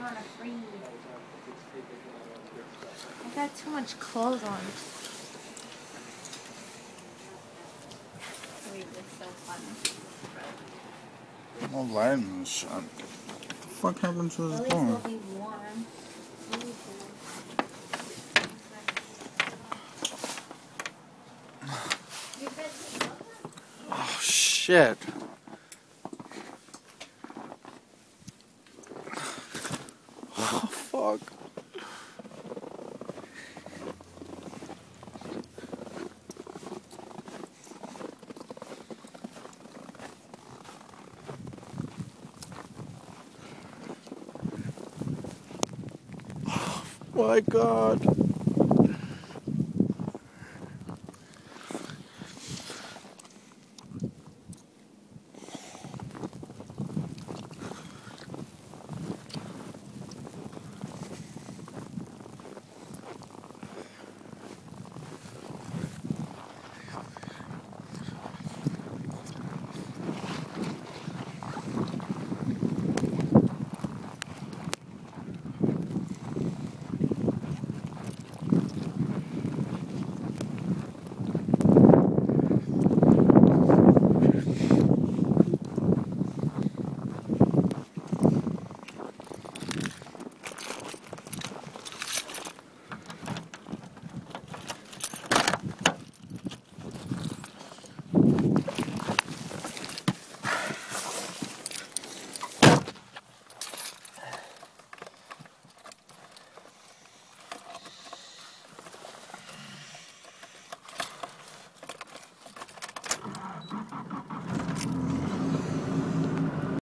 don't want to freeze. I got too much clothes on. Wait, that's so funny. No light in the sun. What the fuck happened to At this least we'll door? be warm. Oh shit. Oh fuck. Oh my god.